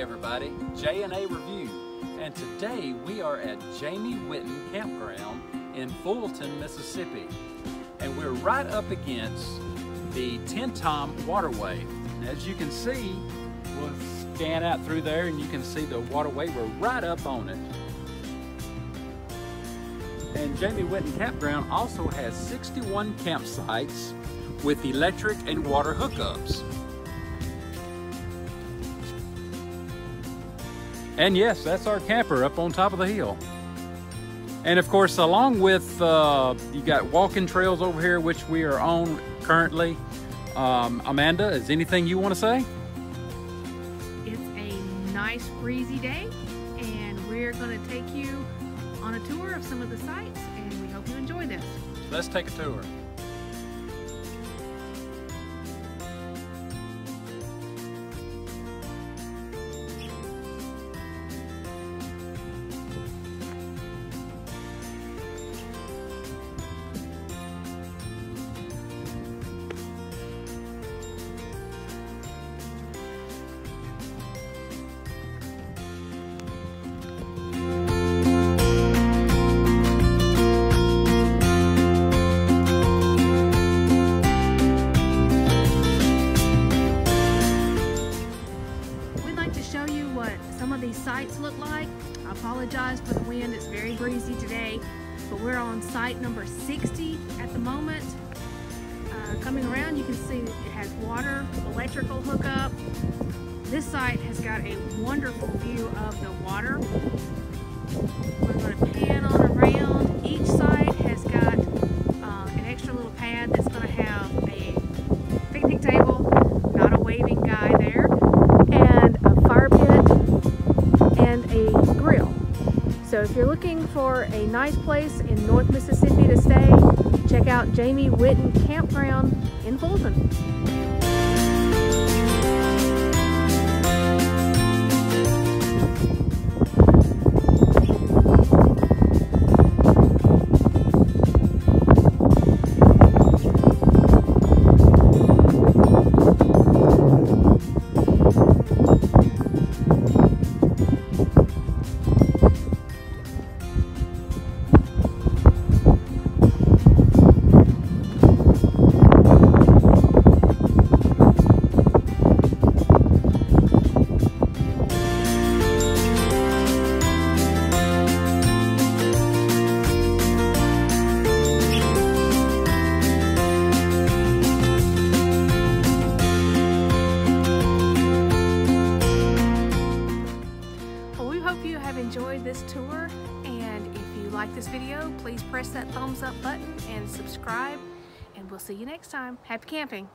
J&A Review and today we are at Jamie Whitten Campground in Fulton, Mississippi and we're right up against the Tenn-Tom Waterway. As you can see, we'll scan out through there and you can see the waterway, we're right up on it. And Jamie Whitten Campground also has 61 campsites with electric and water hookups. And yes, that's our camper up on top of the hill. And of course, along with, uh, you got walking trails over here, which we are on currently. Um, Amanda, is anything you want to say? It's a nice breezy day and we're going to take you on a tour of some of the sites and we hope you enjoy this. Let's take a tour. Sites look like. I apologize for the wind, it's very breezy today, but we're on site number 60 at the moment. Uh, coming around you can see it has water, electrical hookup. This site has got a wonderful view of the water. We're going to pan on around. Each So if you're looking for a nice place in North Mississippi to stay, check out Jamie Whitten Campground in Fulton. This tour, and if you like this video, please press that thumbs up button and subscribe, and we'll see you next time. Happy camping!